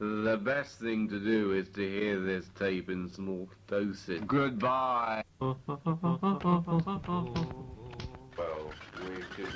The best thing to do is to hear this tape in small doses. Goodbye. Well, we can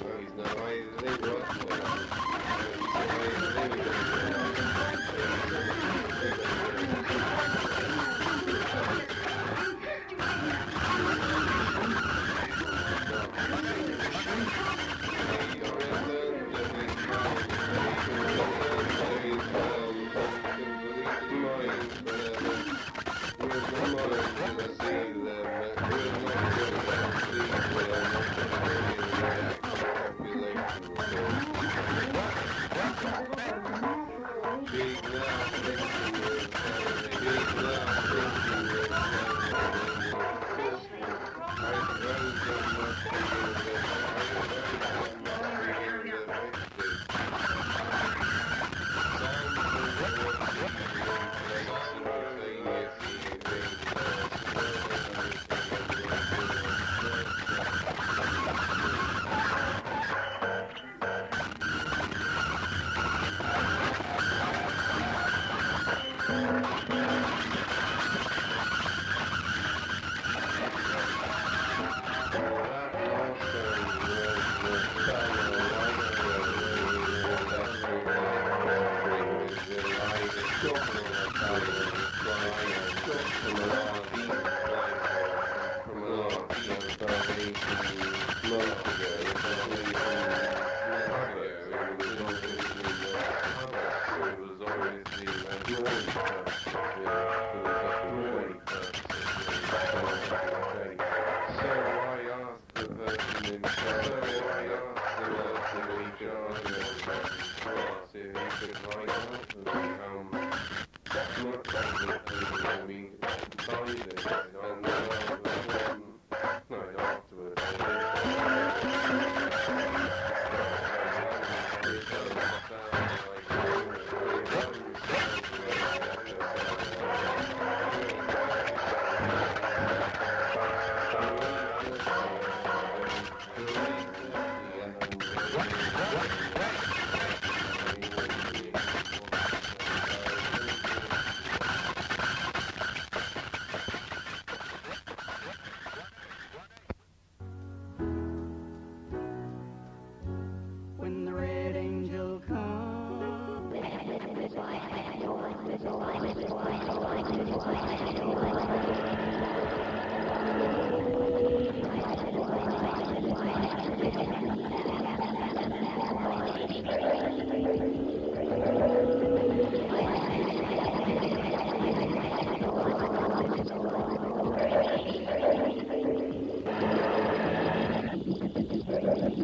when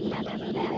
sorry.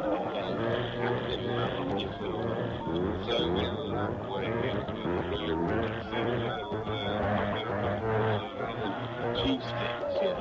Cheapskates, yes.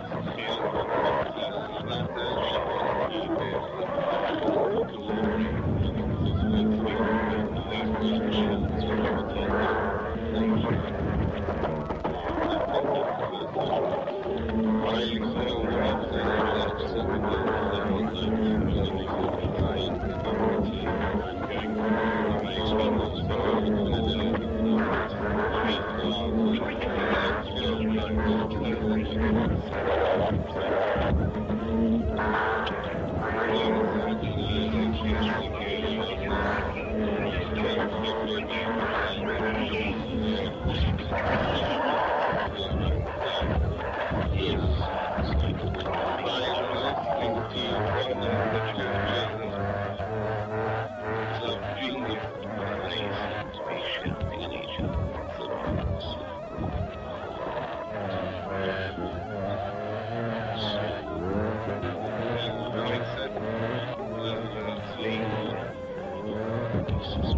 This is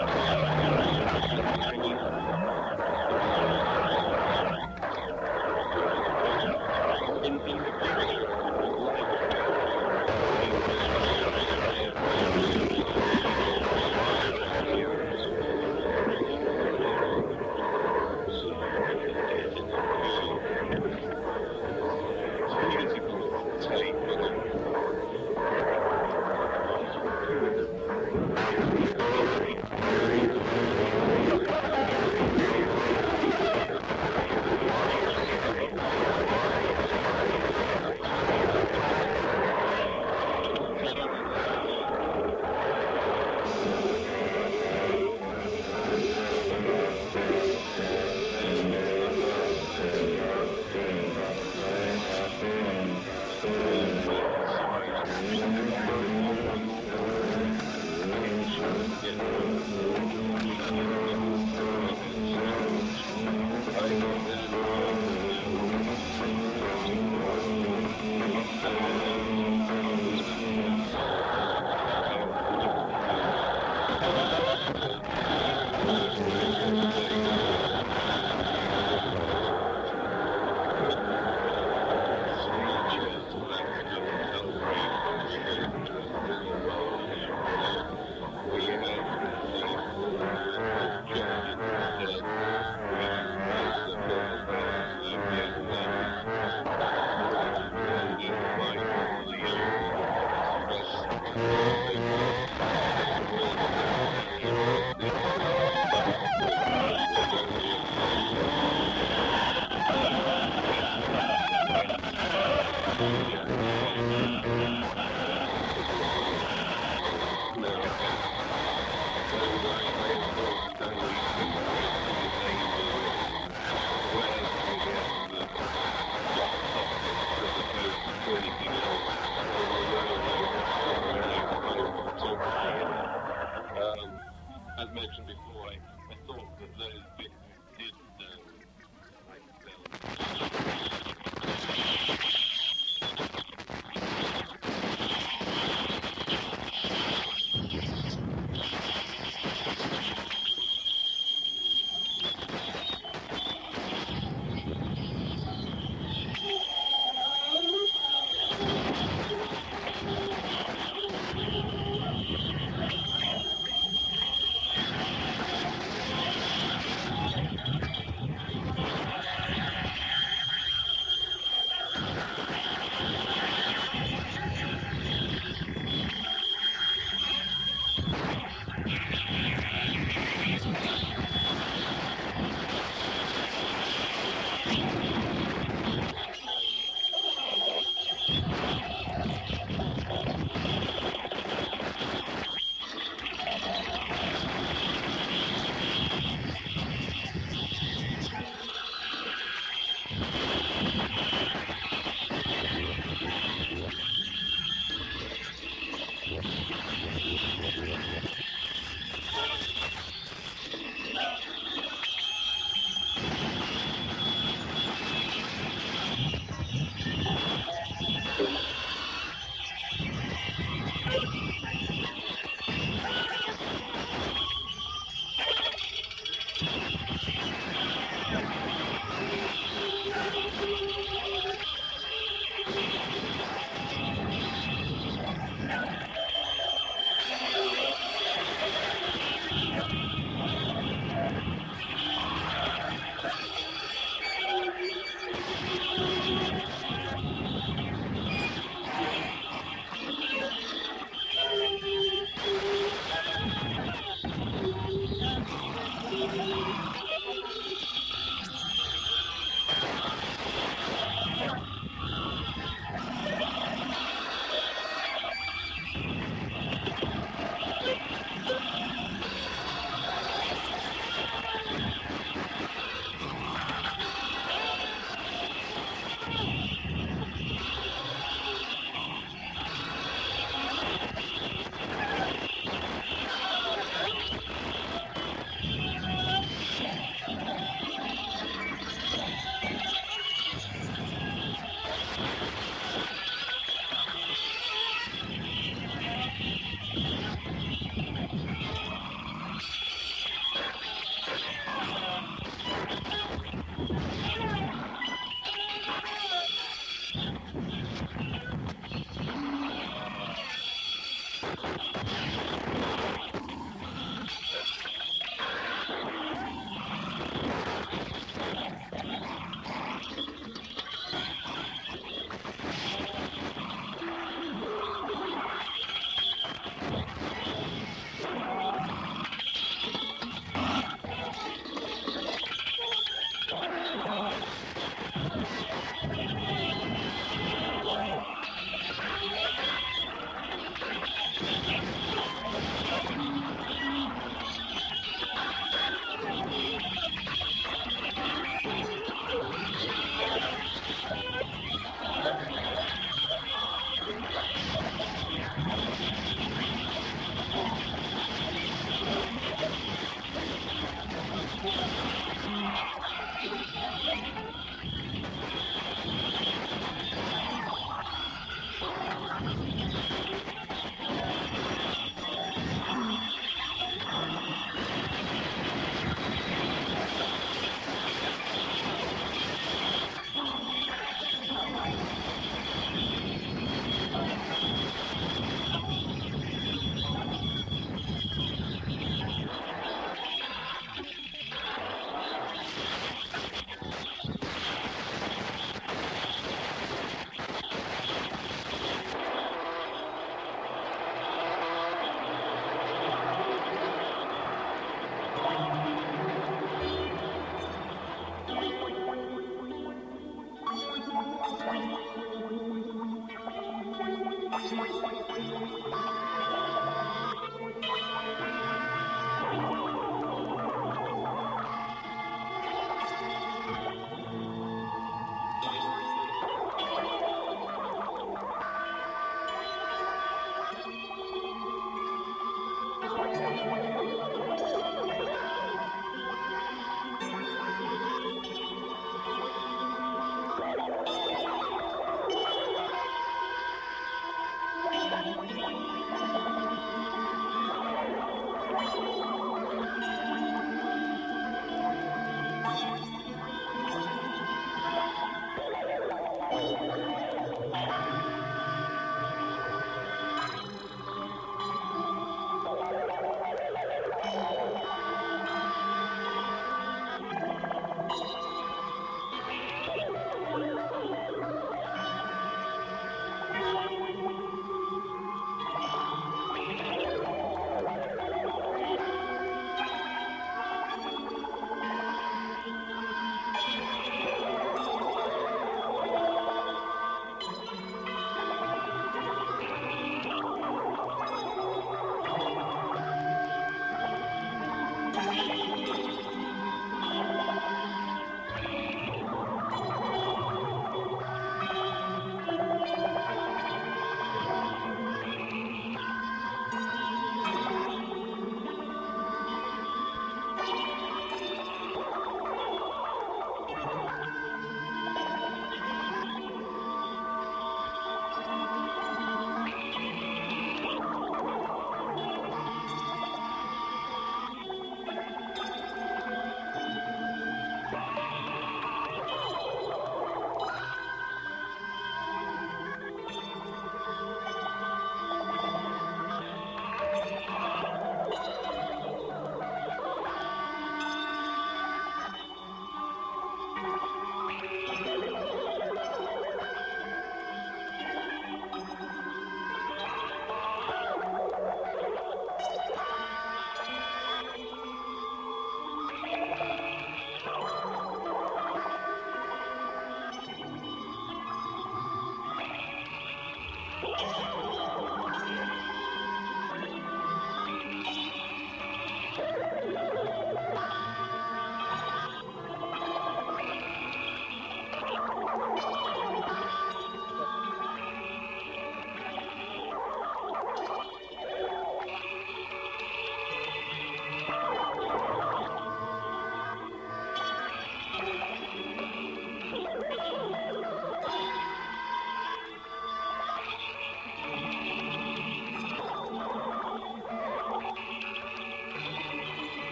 Yeah.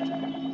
Thank